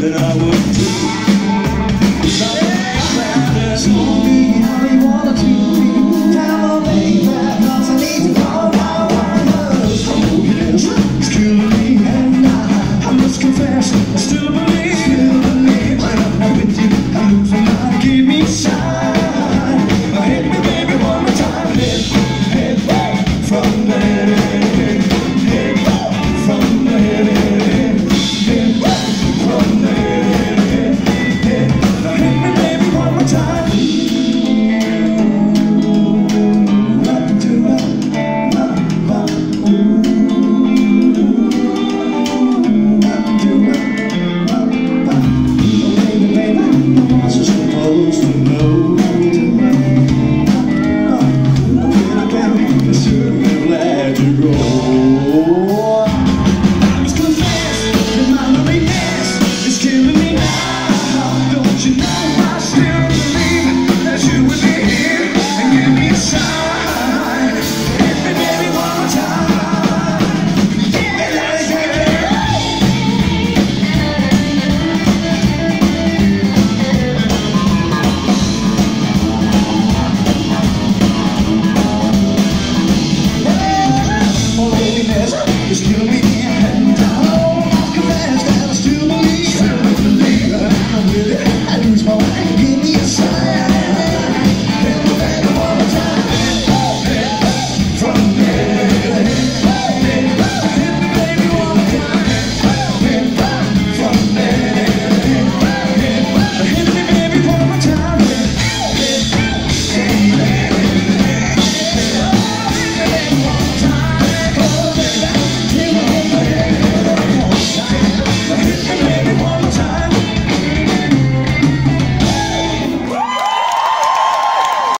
that I would do. There's nothing It's killing me.